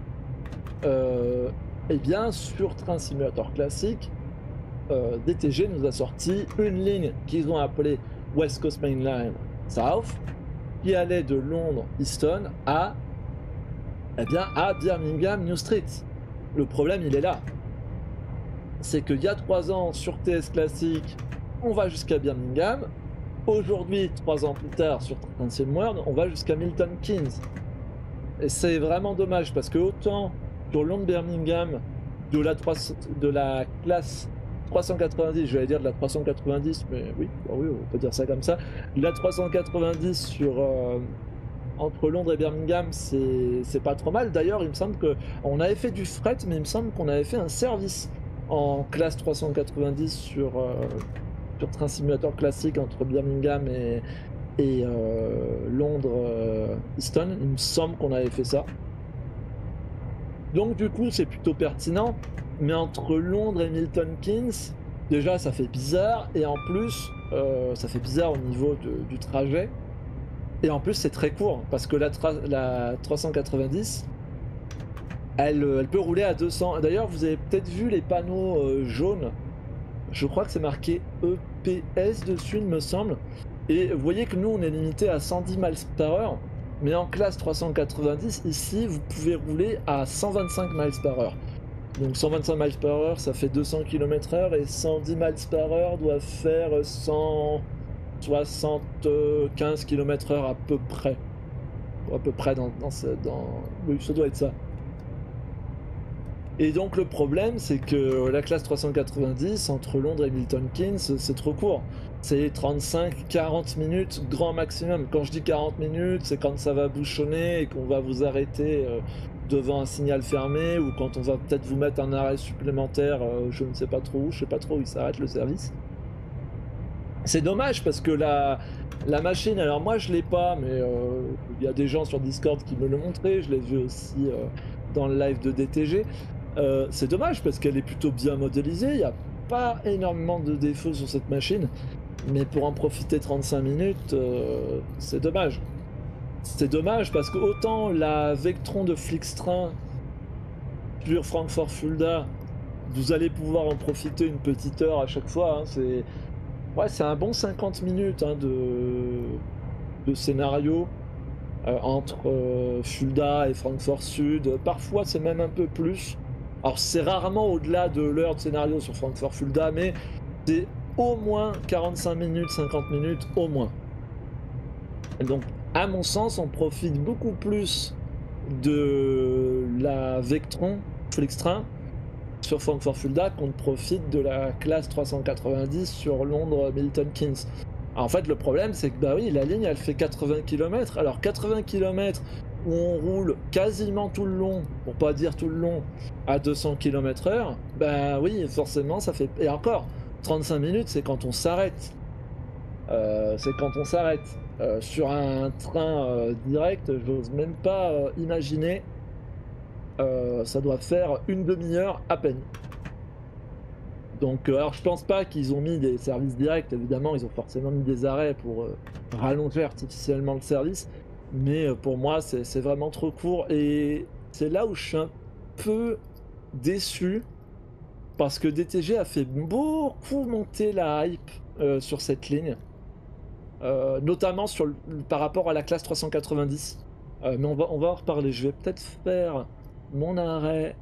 Euh, eh bien, sur Train Simulator classique, euh, DTG nous a sorti une ligne qu'ils ont appelée West Coast Main Line South, qui allait de Londres Easton à, eh bien, à Birmingham New Street. Le problème, il est là. C'est qu'il y a trois ans sur TS classique, on va jusqu'à Birmingham. Aujourd'hui, trois ans plus tard, sur Transcend World, on va jusqu'à Milton Keynes. Et c'est vraiment dommage parce que autant sur Londres Birmingham de la, 300 de la classe 390, je vais dire de la 390, mais oui, bah oui, on peut dire ça comme ça. La 390 sur euh, entre Londres et Birmingham, c'est c'est pas trop mal. D'ailleurs, il me semble que on avait fait du fret, mais il me semble qu'on avait fait un service en classe 390 sur euh, sur train simulateur classique entre Birmingham et euh, Londres euh, Easton. Il me semble qu'on avait fait ça. Donc du coup, c'est plutôt pertinent. Mais entre Londres et Milton Keynes, déjà ça fait bizarre. Et en plus, euh, ça fait bizarre au niveau du trajet. Et en plus, c'est très court. Parce que la, tra- la 390, elle, peut rouler à 200. D'ailleurs, vous avez peut-être vu les panneaux jaunes. Je crois que c'est marqué EPS dessus, il me semble. Et vous voyez que nous, on est limité à 110 miles par heure. Mais en classe 390, ici, vous pouvez rouler à 125 miles par heure. Donc 125 miles par heure, ça fait 200 km heure. Et 110 miles par heure doit faire 175 km heure à peu près. À peu près dans. Oui, ça doit être ça. Et donc le problème, c'est que la classe 390 entre Londres et Milton Keynes, c'est trop court. C'est 35-40 minutes grand maximum. Quand je dis 40 minutes, c'est quand ça va bouchonner et qu'on va vous arrêter euh, devant un signal fermé ou quand on va peut-être vous mettre un arrêt supplémentaire, euh, je ne sais pas trop où, je sais pas trop où il s'arrête le service. C'est dommage parce que la, la machine, alors moi je l'ai pas, mais euh, il y a des gens sur Discord qui me l'ont montré, je l'ai vu aussi dans le live de DTG. Euh, c'est dommage parce qu'elle est plutôt bien modélisée, il n'y a pas énormément de défauts sur cette machine, mais pour en profiter 35 minutes, euh, c'est dommage. C'est dommage parce que autant la Vectron de Flixtrain sur Francfort Fulda, vous allez pouvoir en profiter une petite heure à chaque fois. Hein, c'est ouais, un bon 50 minutes hein, de... de scénario euh, entre Fulda et Francfort Sud. Parfois, c'est même un peu plus. Alors c'est rarement au-delà de l'heure de scénario sur Frankfurt Fulda, mais c'est au moins 45 minutes, 50 minutes, au moins. Donc, à mon sens, on profite beaucoup plus de la Vectron Flixtrain sur Frankfurt Fulda qu'on profite de la classe 390 sur Londres Milton Keynes. en fait, le problème, c'est que bah oui, la ligne, elle fait 80 km. Alors 80 km où on roule quasiment tout le long, pour pas dire tout le long, à 200 km/h, ben oui, forcément, ça fait. Et encore, 35 minutes, c'est quand on s'arrête. Euh, c'est quand on s'arrête. Euh, sur un train euh, direct, j'ose même pas imaginer. ça doit faire une demi-heure à peine. Donc, alors je pense pas qu'ils ont mis des services directs, évidemment, ils ont forcément mis des arrêts pour rallonger artificiellement le service. Mais euh, pour moi, c'est vraiment trop court. Et c'est là où je suis un peu déçu. Parce que DTG a fait beaucoup monter la hype euh, sur cette ligne. Euh, notamment par rapport à la classe 390. mais on va, on va en reparler. Je vais peut-être faire mon arrêt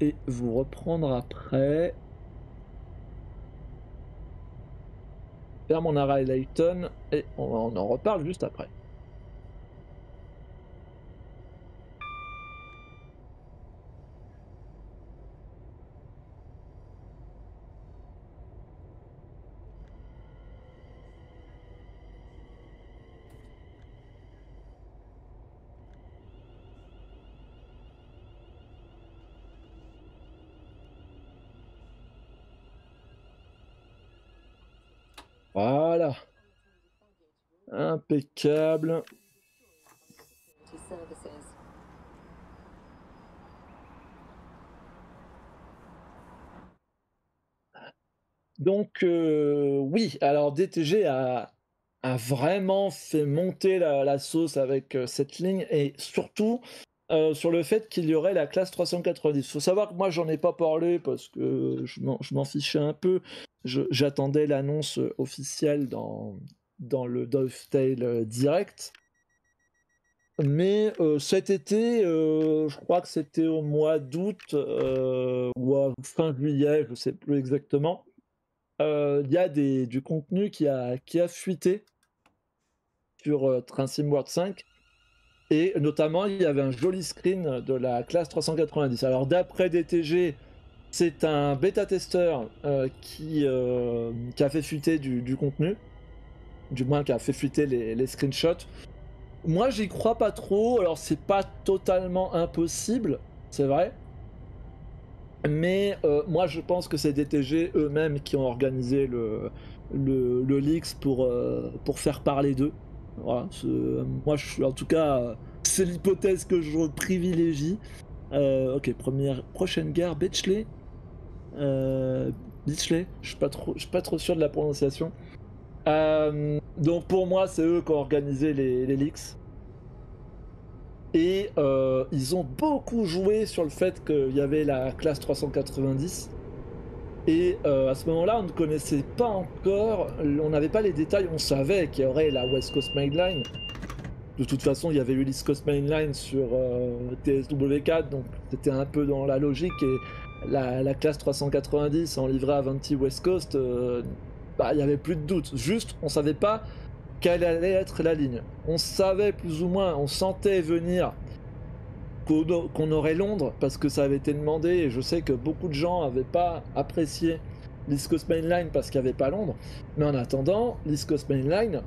et vous reprendre après. Faire mon arrêt Layton et on en reparle juste après. Voilà. Impeccable. Donc euh, oui, alors DTG a, a, vraiment fait monter la, sauce avec euh, cette ligne et surtout euh, sur le fait qu'il y aurait la classe 390. Il faut savoir que moi j'en ai pas parlé parce que je m'en fichais un peu j'attendais l'annonce officielle dans, dans le Dovetail direct. Mais euh, cet été, euh, je crois que c'était au mois d'août euh, ou à fin juillet, je ne sais plus exactement, il y a du contenu qui a, qui a fuité sur Train Sim World 5. Et notamment, il y avait un joli screen de la classe 390. Alors d'après DTG, c'est un bêta-testeur euh, qui, euh, qui, a fait fuiter du, contenu, du moins qui a fait fuiter les, screenshots. Moi, j'y crois pas trop. Alors, c'est pas totalement impossible, c'est vrai. Mais euh, moi, je pense que c'est DTG eux-mêmes qui ont organisé le, le, le leaks pour, pour faire parler d'eux. Voilà, moi, je suis en tout cas, c'est l'hypothèse que je privilégie. ok, première, prochaine gare, Betchley. Euh, je suis pas je suis pas trop sûr de la prononciation. Euh, donc pour moi, c'est eux qui ont organisé les, leaks. Et euh, ils ont beaucoup joué sur le fait qu'il y avait la classe 390. Et euh, à ce moment-là, on ne connaissait pas encore, on n'avait pas les détails, on savait qu'il y aurait la West Coast Main Line. De toute façon, il y avait eu l'East Coast Main Line sur TSW4, donc c'était un peu dans la logique. Et la, classe 390 en livrée à 20 West Coast, bah, il n'y avait plus de doute. Juste, on savait pas quelle allait être la ligne. On savait plus ou moins, on sentait venir qu'on aurait Londres parce que ça avait été demandé et je sais que beaucoup de gens n'avaient pas apprécié l'East Coast Line parce qu'il n'y avait pas Londres. Mais en attendant, l'East Coast Line,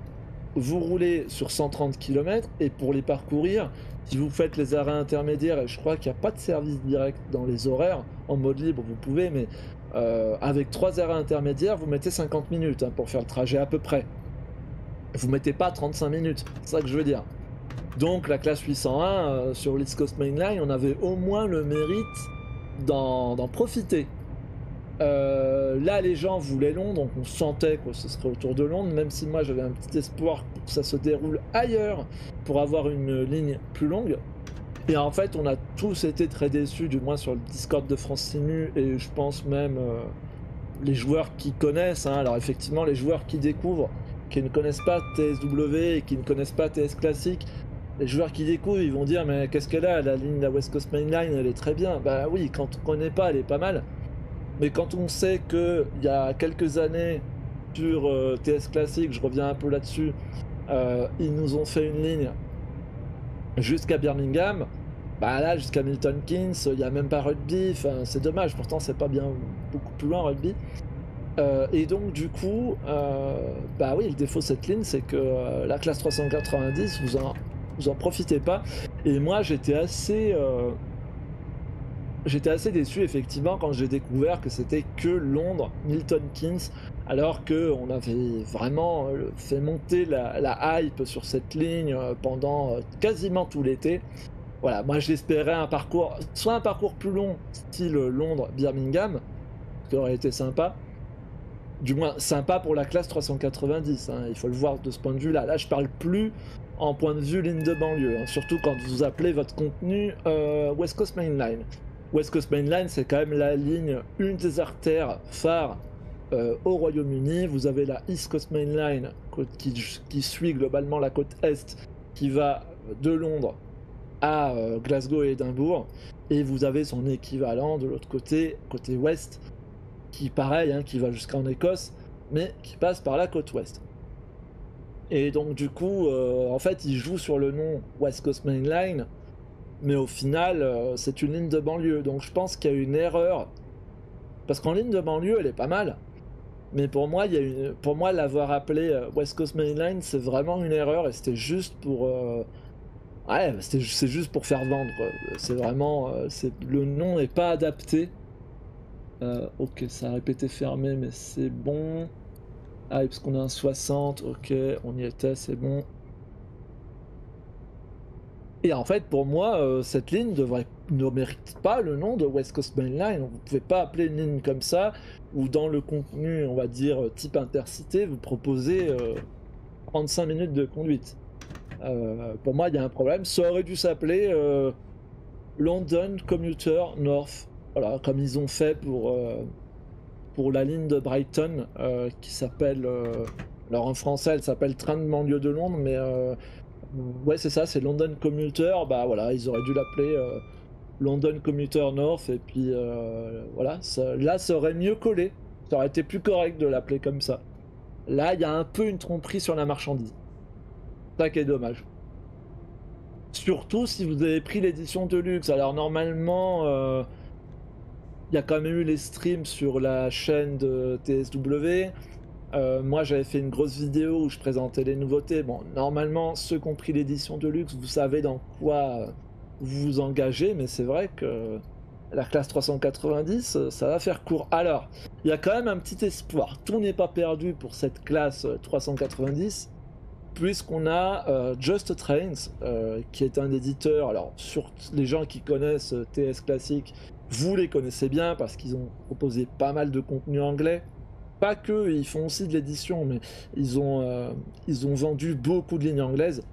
vous roulez sur 130 km et pour les parcourir, si vous faites les arrêts intermédiaires, et je crois qu'il n'y a pas de service direct dans les horaires, en mode libre vous pouvez, mais euh, avec trois arrêts intermédiaires, vous mettez 50 minutes hein, pour faire le trajet à peu près. Vous mettez pas 35 minutes, c'est ça que je veux dire. Donc la classe 801 euh, sur l'East Coast Main Line, on avait au moins le mérite d'en profiter. Euh, là, les gens voulaient Londres, donc on sentait que ce serait autour de Londres, même si moi j'avais un petit espoir que ça se déroule ailleurs pour avoir une ligne plus longue. Et en fait, on a tous été très déçus, du moins sur le Discord de France Simu, et je pense même euh, les joueurs qui connaissent. Hein. alors effectivement, les joueurs qui découvrent, qui ne connaissent pas TSW et qui ne connaissent pas TS Classique, les joueurs qui découvrent, ils vont dire mais qu'est-ce qu'elle a? La ligne de la West Coast Main Line, elle est très bien. Bah oui, quand on connaît pas, elle est pas mal. Mais quand on sait qu'il y a quelques années, sur euh, TS Classique, je reviens un peu là-dessus, euh, ils nous ont fait une ligne jusqu'à Birmingham. Bah là, jusqu'à Milton Keynes, il n'y a même pas rugby. Enfin, c'est dommage, pourtant c'est pas bien beaucoup plus loin rugby. Euh, et donc du coup, bah oui, le défaut de cette ligne, c'est que la classe 390, vous en, vous en profitez pas. Et moi, j'étais assez j'étais assez déçu effectivement quand j'ai découvert que c'était que Londres, Milton Keynes, alors que on avait vraiment euh, fait monter la, hype sur cette ligne euh, pendant euh, quasiment tout l'été. Voilà, moi j'espérais un parcours, soit un parcours plus long, style Londres-Birmingham, ce qui aurait été sympa, du moins sympa pour la classe 390, hein, il faut le voir de ce point de vue-là. Là, je parle plus en point de vue ligne de banlieue, hein, surtout quand vous appelez votre contenu West Coast Main Line. West Coast Main Line, c'est quand même la ligne, une des artères phares euh, au Royaume-Uni. Vous avez la East Coast Main Line qui, suit globalement la côte est, qui va de Londres à euh, Glasgow et Édimbourg. Et vous avez son équivalent de l'autre côté, côté ouest, qui pareil, hein, qui va jusqu'en Écosse, mais qui passe par la côte ouest. Et donc du coup, euh, en fait, il joue sur le nom West Coast Main Line mais au final, euh, c'est une ligne de banlieue. Donc je pense qu'il y a une erreur. Parce qu'en ligne de banlieue, elle est pas mal. Mais pour moi, il y a une... pour moi, l'avoir appelé euh, West Coast Main Line, c'est vraiment une erreur et c'était juste pour. Euh, ouais, c'est juste pour faire vendre. C'est vraiment. Le nom n'est pas adapté. ok, ça a répété fermé, mais c'est bon. Ah, parce qu'on a un 60, ok, on y était, c'est bon. Et en fait, pour moi, euh, cette ligne devrait, ne mérite pas le nom de West Coast Main Line. Vous ne pouvez pas appeler une ligne comme ça, ou dans le contenu, on va dire, type intercité, vous proposez 35 euh, minutes de conduite. Euh, pour moi, il y a un problème. Ça aurait dû s'appeler London Commuter North. Voilà, comme ils ont fait pour, pour la ligne de Brighton, qui s'appelle... alors en français, elle s'appelle Train de banlieue de Londres, mais Ouais, c'est ça, c'est London Commuter. Bah voilà, ils auraient dû l'appeler euh, London Commuter North. Et puis euh, voilà, là, ça aurait mieux collé. Ça aurait été plus correct de l'appeler comme ça. Là, il y a un peu une tromperie sur la marchandise. Ça qui est dommage. Surtout si vous avez pris l'édition de luxe. Alors normalement, euh, il y a quand même eu les streams sur la chaîne de TSW. Euh, moi, j'avais fait une grosse vidéo où je présentais les nouveautés. Bon, normalement, ceux qui ont pris l'édition de luxe, vous savez dans quoi vous vous engagez, mais c'est vrai que la classe 390, ça va faire court. Alors, il y a quand même un petit espoir. Tout n'est pas perdu pour cette classe 390, puisqu'on a euh, Just Trains, euh, qui est un éditeur. Alors, sur les gens qui connaissent TS Classique, vous les connaissez bien parce qu'ils ont proposé pas mal de contenu anglais pas que, ils font aussi de l'édition, mais ils ont, euh, ils ont vendu beaucoup de lignes anglaises.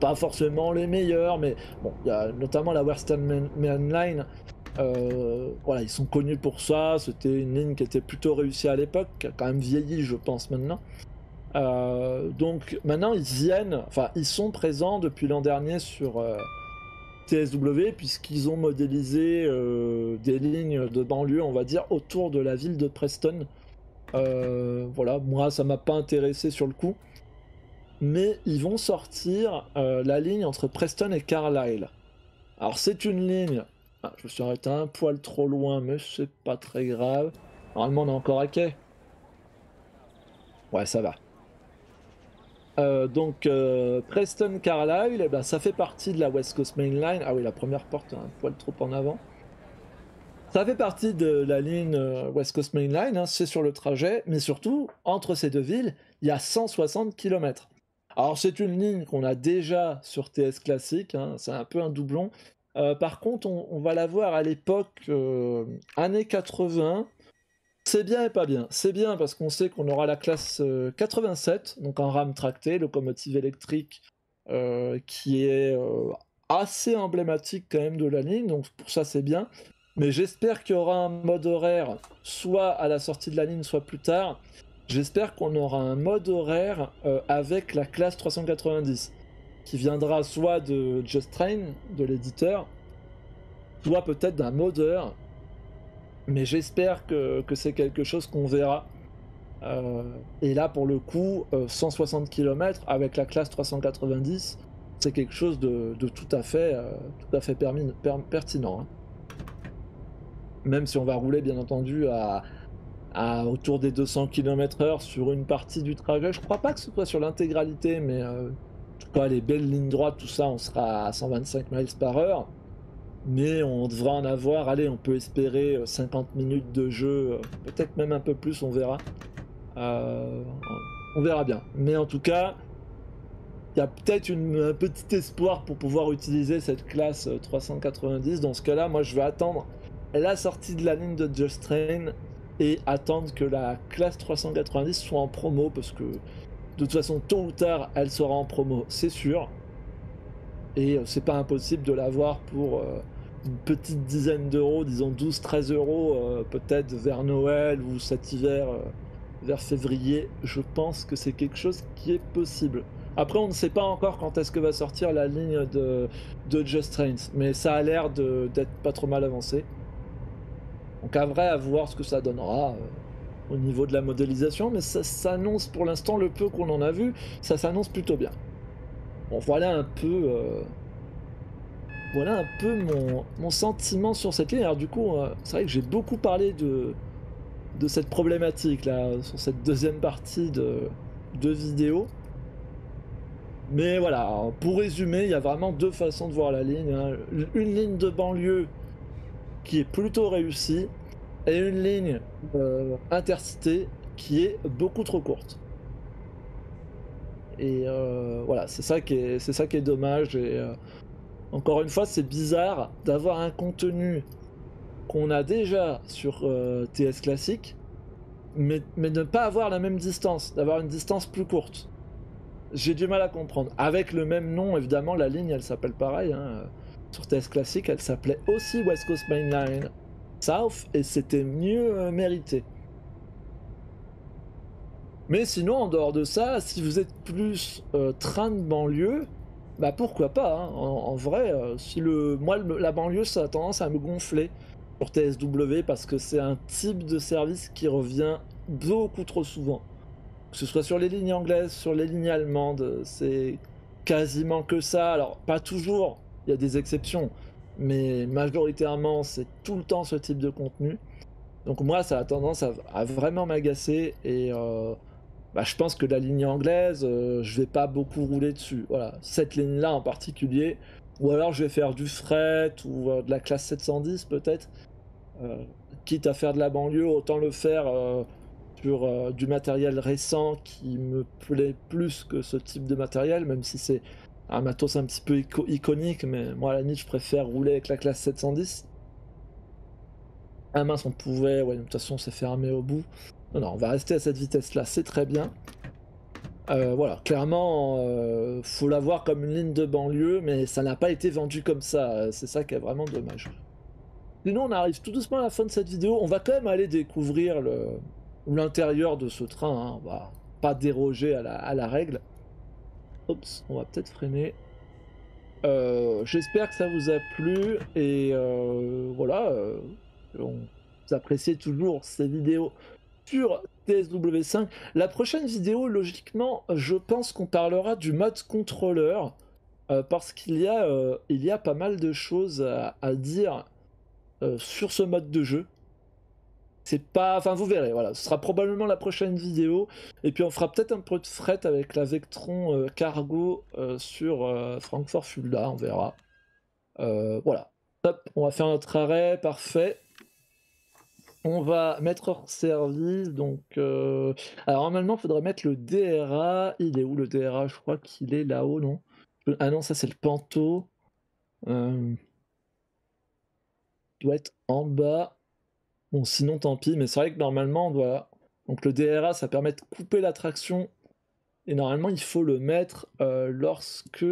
Pas forcément les meilleures, mais bon, il y a notamment la Western Main Line. Euh, voilà, ils sont connus pour ça. C'était une ligne qui était plutôt réussie à l'époque, qui a quand même vieilli, je pense, maintenant. Euh, donc maintenant, ils viennent, enfin, ils sont présents depuis l'an dernier sur TSW, puisqu'ils ont modélisé des lignes de banlieue, on va dire, autour de la ville de Preston. Euh, voilà, moi ça m'a pas intéressé sur le coup. Mais ils vont sortir euh, la ligne entre Preston et Carlisle. Alors c'est une ligne. Ah, je me suis arrêté un poil trop loin, mais c'est pas très grave. Normalement on est encore à quai. Ouais, ça va. Euh, donc Preston Carlisle, eh ben, ça fait partie de la West Coast Main Line. Ah oui, la première porte un poil trop en avant. Ça fait partie de la ligne euh, West Coast Main Line, hein, c'est sur le trajet, mais surtout, entre ces deux villes, il y a 160 km. Alors c'est une ligne qu'on a déjà sur TS classique, hein, c'est un peu un doublon. par contre, on, va la voir à l'époque années 80, c'est bien et pas bien. C'est bien parce qu'on sait qu'on aura la classe 87, euh, donc en rame tracté, locomotive électrique, euh, qui est euh, assez emblématique quand même de la ligne, donc pour ça c'est bien. Mais j'espère qu'il y aura un mode horaire, soit à la sortie de la ligne, soit plus tard. J'espère qu'on aura un mode horaire avec la classe 390, qui viendra soit de Just Train, de l'éditeur, soit peut-être d'un modeur mais j'espère que, c'est quelque chose qu'on verra. Euh, et là, pour le coup, 160 euh, km avec la classe 390, c'est quelque chose de, tout à fait, euh, tout à fait pertinent. Hein. Même si on va rouler, bien entendu, à, autour des 200 km/h sur une partie du trajet. Je crois pas que ce soit sur l'intégralité, mais en tout cas, les belles lignes droites, tout ça, on sera à 125 miles par heure mais on devra en avoir, allez, on peut espérer 50 euh, minutes de jeu, euh, peut-être même un peu plus, on verra. Euh, on verra bien. Mais en tout cas, il y a peut-être un petit espoir pour pouvoir utiliser cette classe 390. Dans ce cas-là, moi je vais attendre la sortie de la ligne de Just Train et attendre que la classe 390 soit en promo parce que de toute façon, tôt ou tard, elle sera en promo, c'est sûr. Et euh, c'est pas impossible de l'avoir pour euh, une petite dizaine d'euros, disons 12-13 euros, euh, peut-être vers Noël ou cet hiver, vers février. Je pense que c'est quelque chose qui est possible. Après, on ne sait pas encore quand est-ce que va sortir la ligne de, Just Trains, mais ça a l'air d'être pas trop mal avancé. Donc, à vrai, à voir ce que ça donnera au niveau de la modélisation, mais ça s'annonce pour l'instant, le peu qu'on en a vu, ça s'annonce plutôt bien. Bon, voilà un peu. Euh, voilà un peu mon, sentiment sur cette ligne. Alors, du coup, euh, c'est vrai que j'ai beaucoup parlé de, de cette problématique là, sur cette deuxième partie de, de vidéo. Mais voilà, pour résumer, il y a vraiment deux façons de voir la ligne. Hein. Une ligne de banlieue qui est plutôt réussie et une ligne euh, qui est beaucoup trop courte. Et euh, voilà, c'est ça qui est, ça qui dommage. Euh, encore une fois, c'est bizarre d'avoir un contenu qu'on a déjà sur euh, TS classique, mais, mais ne pas avoir la même distance, d'avoir une distance plus courte. J'ai du mal à comprendre. Avec le même nom, évidemment, la ligne, elle s'appelle pareil. Hein. Sur TS classique, elle s'appelait aussi West Coast Main Line South, et c'était mieux mérité. Mais sinon, en dehors de ça, si vous êtes plus euh, train de banlieue, bah pourquoi pas. Hein. En, vrai, euh, si le, moi, la banlieue, ça a tendance à me gonfler pour TSW parce que c'est un type de service qui revient beaucoup trop souvent. Que ce soit sur les lignes anglaises, sur les lignes allemandes, c'est quasiment que ça. Alors, pas toujours, il y a des exceptions, mais majoritairement, c'est tout le temps ce type de contenu. Donc moi, ça a tendance à, vraiment m'agacer et euh, bah, je pense que la ligne anglaise, euh, je vais pas beaucoup rouler dessus. Voilà, cette ligne-là en particulier. Ou alors je vais faire du fret ou euh, de la classe 710 peut-être. Euh, quitte à faire de la banlieue, autant le faire sur du matériel récent qui me plaît plus que ce type de matériel, même si c'est un matos un petit peu iconique, mais moi à la limite je préfère rouler avec la classe 710. Ah mince, on pouvait, ouais, de toute façon c'est fermé au bout. Non, on va rester à cette vitesse-là, c'est très bien. Euh, voilà, clairement, euh, faut l'avoir comme une ligne de banlieue, mais ça n'a pas été vendu comme ça. C'est ça qui est vraiment dommage. Sinon, on arrive tout doucement à la fin de cette vidéo. On va quand même aller découvrir l'intérieur de ce train. Hein. On va pas déroger à la, règle. Oups, on va peut-être freiner. Euh, j'espère que ça vous a plu et voilà, on, vous appréciez toujours ces vidéos sur TSW5. La prochaine vidéo, logiquement, je pense qu'on parlera du mode contrôleur. parce qu'il y, a, y a pas mal de choses à, dire sur ce mode de jeu. C'est pas. Enfin, vous verrez, voilà. Ce sera probablement la prochaine vidéo. Et puis, on fera peut-être un peu de fret avec la Vectron Cargo sur Francfort Fulda, on verra. voilà. Hop, on va faire notre arrêt, parfait. On va mettre hors service, donc... Euh, alors normalement, il faudrait mettre le DRA. Il est où le DRA Je crois qu'il est là-haut, non? Ah non, ça c'est le Panto. Euh, doit être en bas. Bon, sinon tant pis, mais c'est vrai que normalement, voilà. Donc le DRA, ça permet de couper la traction. Et normalement, il faut le mettre euh, lorsque...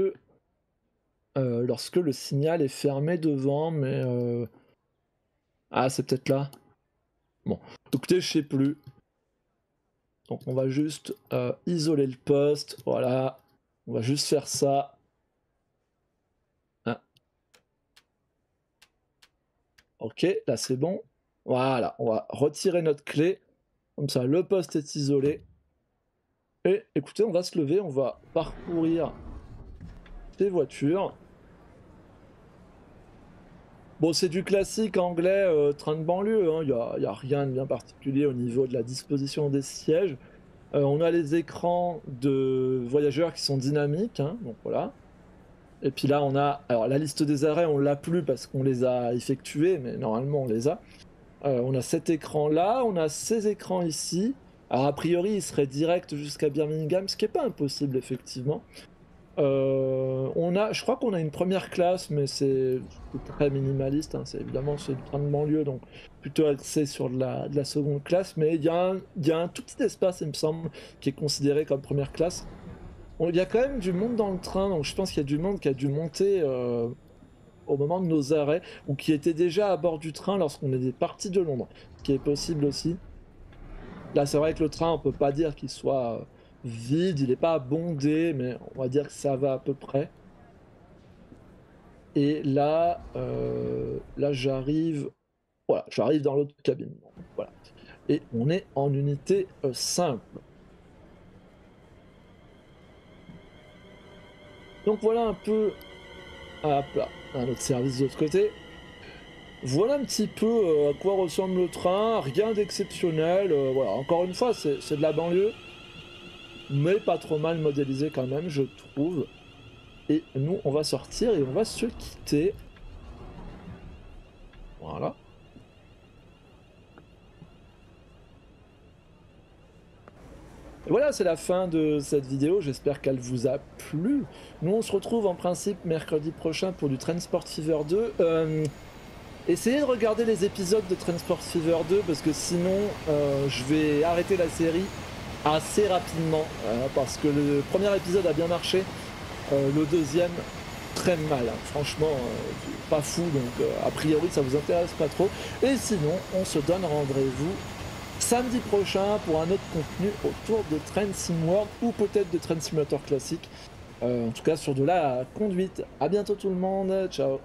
lorsque le signal est fermé devant, mais... Ah, c'est peut-être là. Bon, écoutez, je sais plus. Donc on va juste euh, isoler le poste, voilà. On va juste faire ça. Ah. Ok, là c'est bon. Voilà, on va retirer notre clé. Comme ça, le poste est isolé. Et écoutez, on va se lever, on va parcourir ces voitures. Bon, c'est du classique anglais euh, train de banlieue, il hein. n'y a, rien de bien particulier au niveau de la disposition des sièges. Euh, on a les écrans de voyageurs qui sont dynamiques, hein, donc voilà. Et puis là, on a. Alors, la liste des arrêts, on l'a plus parce qu'on les a effectués, mais normalement, on les a. Euh, on a cet écran-là, on a ces écrans ici. A priori, il serait direct jusqu'à Birmingham, ce qui n'est pas impossible, effectivement. Euh, on a, je crois qu'on a une première classe, mais c'est très minimaliste. Hein. c'est évidemment c'est du train de banlieue, donc plutôt axé sur de la, de la seconde classe. Mais il y, a un, y a un tout petit espace, il me semble, qui est considéré comme première classe. Il y a quand même du monde dans le train, donc je pense qu'il y a du monde qui a dû monter euh, au moment de nos arrêts, ou qui était déjà à bord du train lorsqu'on est parti de Londres, ce qui est possible aussi. Là, c'est vrai que le train, on peut pas dire qu'il soit vide, il n'est pas bondé, mais on va dire que ça va à peu près. Et là, euh, là j'arrive, voilà, j'arrive dans l'autre cabine. Voilà. Et on est en unité euh, simple. Donc voilà un peu, hop là, un autre service de l'autre côté. Voilà un petit peu euh, à quoi ressemble le train, rien d'exceptionnel. voilà, encore une fois, c'est de la banlieue mais pas trop mal modélisé quand même, je trouve. Et nous, on va sortir et on va se quitter. Voilà. Voilà, c'est la fin de cette vidéo. J'espère qu'elle vous a plu. Nous, on se retrouve en principe mercredi prochain pour du Transport Fever 2. Euh, essayez de regarder les épisodes de Transport Fever 2 parce que sinon, euh, je vais arrêter la série assez rapidement euh, parce que le premier épisode a bien marché, le deuxième très mal, hein. franchement pas fou donc a priori ça vous intéresse pas trop et sinon on se donne rendez-vous samedi prochain pour un autre contenu autour de Train Sim World ou peut-être de Train Simulator classique en tout cas sur de la conduite. À bientôt tout le monde, ciao